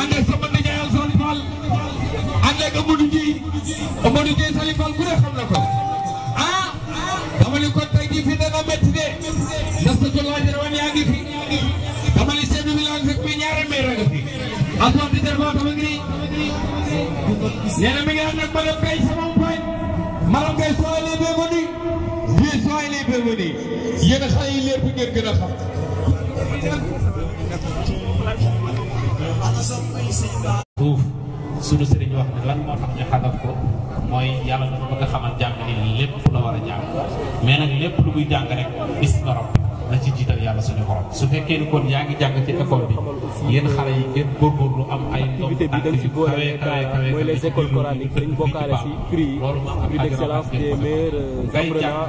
ànd ak sama nijaay Alsaan Fall ànd ak Amadou Dieye Amadou Dieye Sali Fall ku ne xam na ko ah dama ni kon tey jii fi dana métti de ndax sa jël waajal wan yaa ngi fi dama ni seen village rek mais ñaari meer a nga fi Alsaan di def dama ngi nii nee na mi ngi ànd ak madame Guèye sama mpañ madame Guèye soo ay lay béy ko nii lii soo ay lay béy ko nii yéen xale yi lépp ngeen gën a xam. suuf sunu sëriñ wax ne lan moo tax ñu xadaf ko mooy yàlla dafa bëgg a xamal jàng ni lépp la war a jàng mais nag lépp lu muy jàng rek is na rob na ci jiital yàlla suñu borom su fekkee ni kon yaa ngi jàng ci école bi yéen xale yi ngeen góorgóorlu am ay ndoom activité bi dañ si boole mooy les écoles coraniques dañ bokkaale si prix prix d'excellence des meilleurs apprenants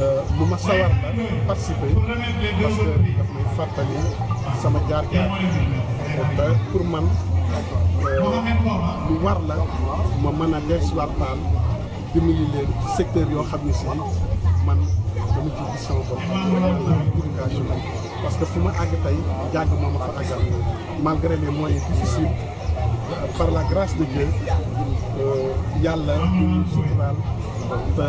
euh, lu ma sawar la participer parce que daf may fàttali sama jaar-jaar ba pour man euh, lu war la ma mën a dellusiwaat taal dimbali leen secteur yoo xam ne si man dama ci gis sama bopp éducation parce que fu ma àgg tey jàng moo ma fa àggal malgré les moyens difficiles par la grâce de Dieu euh, yàlla ñu suturaal te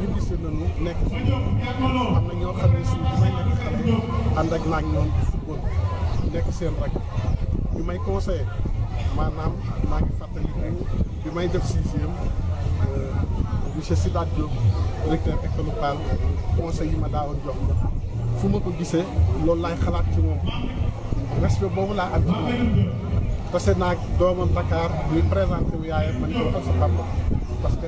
ñibbisi nañu nekk fi am na ñoo xam ne si bi may nekk xale ànd ak naag ñoom ci football nekk seen rek ñu may conseillé maanaam maa ngi fàttaliku bi may def sixième monsieur Sidaat Diop directeur école Paal conseil yi ma daawoon jox ma fu ma ko gisee loolu laay xalaat ci moom respect boobu laa am ci moom tase naag doomam Dakar muy présenté wu yaayam man ko ak sa papa parce que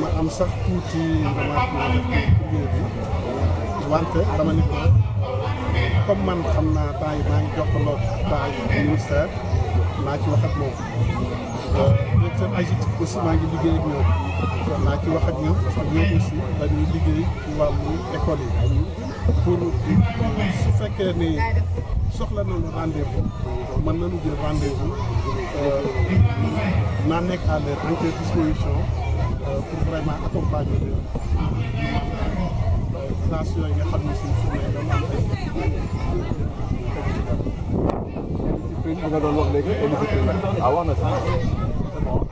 ma am sax tuuti remarque wante dama ni ko comme man xam naa temps yi maa ngi jokkaloo temps yi ministère naa ci wax ak moom directeur AGETIP aussi maa ngi liggéey ak ñoom naa ci wax ak ñoom parce que ñoom aussi dañuy liggéey ci wàllu école yi pour su fekkee ni soxla nañu rendez-vous mën nañu jël rendez-vous euh, naa nekk à leur entière disposition euh, pour vraiment accompagner leen place yooyu nga xam ne si fu ne doon am ay indiscipline bi nga doon wax léegi indiscipline ah wax na sax